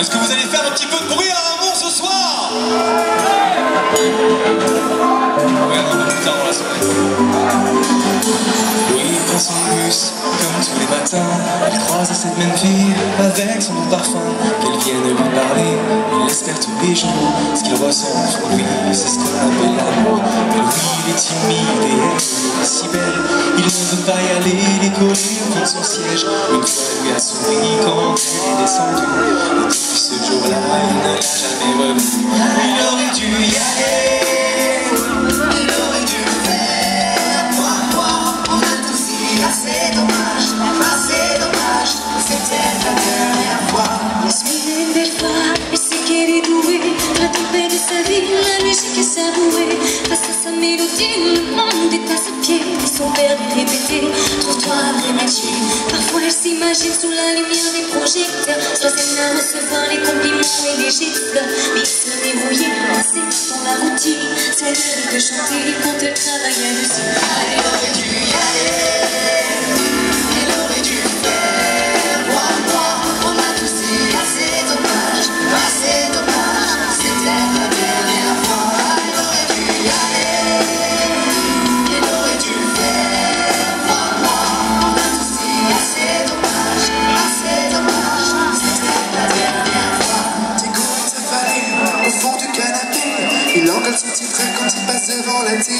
Est-ce que vous allez faire un petit peu de bruit à Ramon ce soir la soirée. Oui, dans son bus, comme tous les matins, elle croise cette même fille avec son parfum. Qu'elle vienne lui parler, il espère tous les jours ce qu'il ressent pour lui, c'est ce qu'on de son siège. Une fois, elle lui a souri quand elle est descendue. Depuis ce jour-là, il ne l'a jamais revu. Métier Parfois elle s'imagine sous la lumière des projecteurs. Soit elle à recevoir les compliments et les gifles Mais se débrouillait, c'est dans la routine. C'est de chanter quand elle travaillait l'usine Frère quand il passe devant la télé.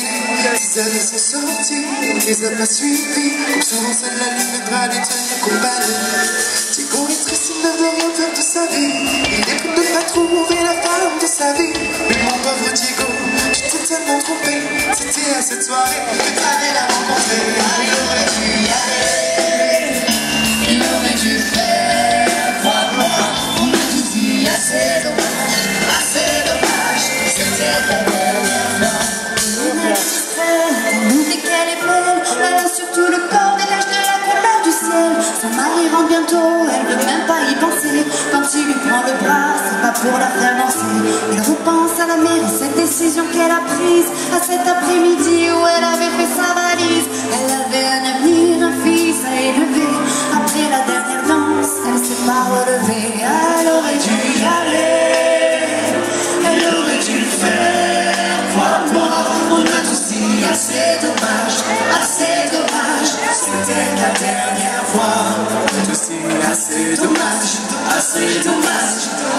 Ses amis sont sortis, il les a pas. Comme souvent, seule la lune viendra lui tenir compagnie. Diego est triste, il ne veut rien faire de sa vie. Il est de ne pas trouver la femme de sa vie. Mais mon pauvre Diego, tu t'es tellement trompé. C'était à cette soirée bientôt, elle veut même pas y penser. Quand il lui prend le bras, c'est pas pour la faire danser. Il repense à la mère et cette décision qu'elle a prise, à cet après-midi où elle avait fait sa valise. Elle assez dommage, assez dommage.